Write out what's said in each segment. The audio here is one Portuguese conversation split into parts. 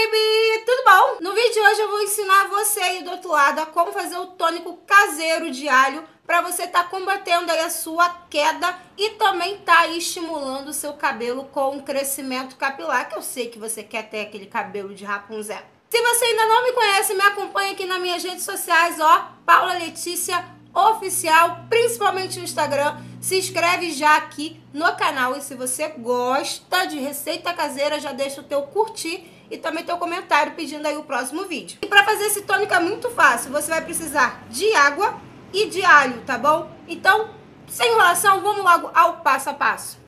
baby! Tudo bom? No vídeo de hoje eu vou ensinar você aí do outro lado a como fazer o tônico caseiro de alho para você estar tá combatendo aí a sua queda e também tá estimulando o seu cabelo com um crescimento capilar, que eu sei que você quer ter aquele cabelo de Rapunzel. Se você ainda não me conhece, me acompanha aqui nas minhas redes sociais, ó, Paula Letícia Oficial, principalmente no Instagram. Se inscreve já aqui no canal e se você gosta de receita caseira, já deixa o teu curtir e também teu comentário pedindo aí o próximo vídeo. E para fazer esse tônico é muito fácil, você vai precisar de água e de alho, tá bom? Então, sem enrolação, vamos logo ao passo a passo.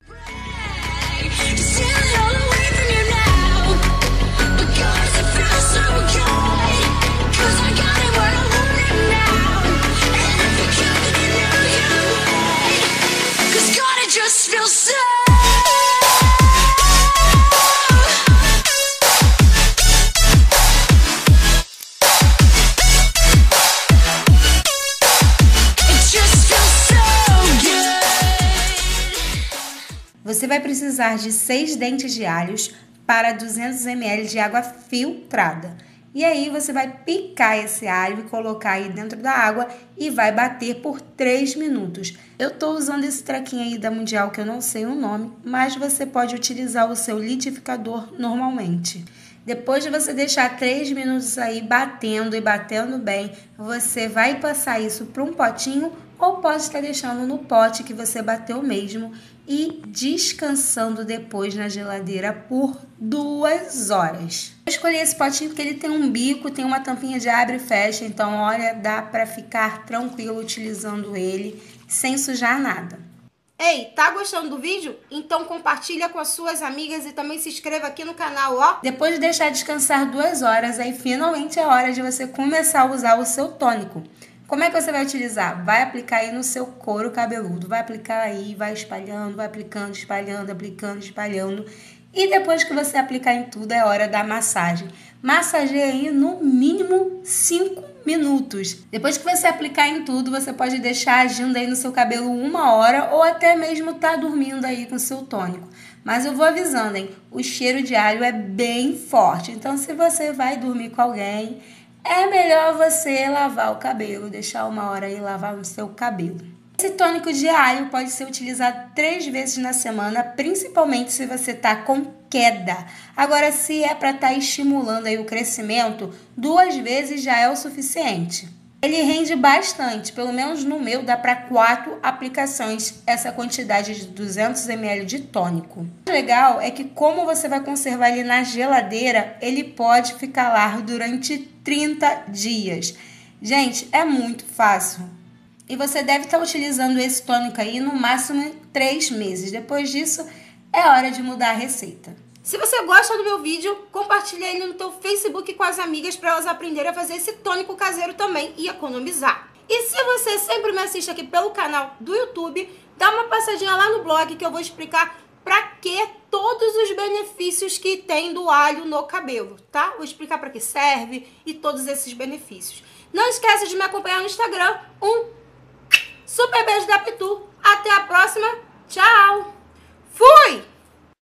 Você vai precisar de 6 dentes de alhos para 200 ml de água filtrada. E aí você vai picar esse alho e colocar aí dentro da água e vai bater por 3 minutos. Eu estou usando esse trequinho aí da Mundial que eu não sei o nome, mas você pode utilizar o seu liquidificador normalmente. Depois de você deixar 3 minutos aí batendo e batendo bem, você vai passar isso para um potinho ou pode estar deixando no pote que você bateu mesmo e descansando depois na geladeira por duas horas. Eu escolhi esse potinho porque ele tem um bico, tem uma tampinha de abre e fecha, então olha, dá para ficar tranquilo utilizando ele sem sujar nada. Ei, tá gostando do vídeo? Então compartilha com as suas amigas e também se inscreva aqui no canal, ó. Depois de deixar descansar duas horas, aí finalmente é hora de você começar a usar o seu tônico. Como é que você vai utilizar? Vai aplicar aí no seu couro cabeludo. Vai aplicar aí, vai espalhando, vai aplicando, espalhando, aplicando, espalhando. E depois que você aplicar em tudo, é hora da massagem. Massageie aí no mínimo 5 minutos. Depois que você aplicar em tudo, você pode deixar agindo aí no seu cabelo uma hora ou até mesmo tá dormindo aí com seu tônico. Mas eu vou avisando, hein? O cheiro de alho é bem forte. Então, se você vai dormir com alguém, é melhor você lavar o cabelo, deixar uma hora aí lavar o seu cabelo. Esse tônico de alho pode ser utilizado três vezes na semana, principalmente se você tá com queda. Agora, se é para estar tá estimulando aí o crescimento, duas vezes já é o suficiente. Ele rende bastante, pelo menos no meu dá para quatro aplicações essa quantidade de 200 ml de tônico. O legal é que como você vai conservar ele na geladeira, ele pode ficar lá durante 30 dias. Gente, é muito fácil. E você deve estar utilizando esse tônico aí no máximo 3 meses. Depois disso, é hora de mudar a receita. Se você gosta do meu vídeo, compartilhe ele no teu Facebook com as amigas para elas aprenderem a fazer esse tônico caseiro também e economizar. E se você sempre me assiste aqui pelo canal do YouTube, dá uma passadinha lá no blog que eu vou explicar para que todos os benefícios que tem do alho no cabelo, tá? Vou explicar para que serve e todos esses benefícios. Não esqueça de me acompanhar no Instagram. Um super beijo da Pitu. Até a próxima. Tchau. Fui!